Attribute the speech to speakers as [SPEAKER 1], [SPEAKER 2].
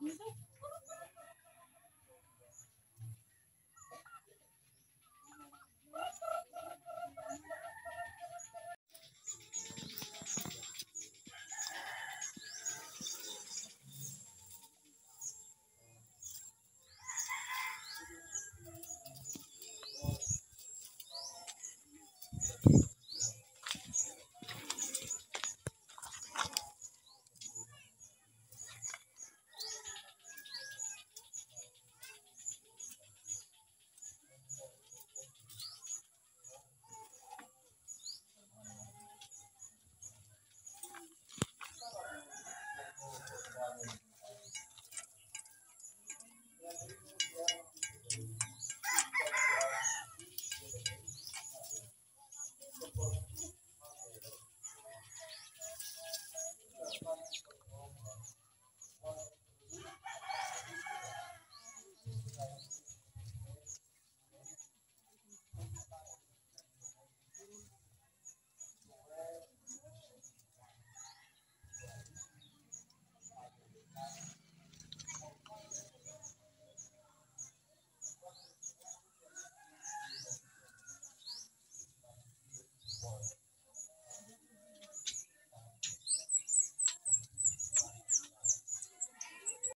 [SPEAKER 1] music?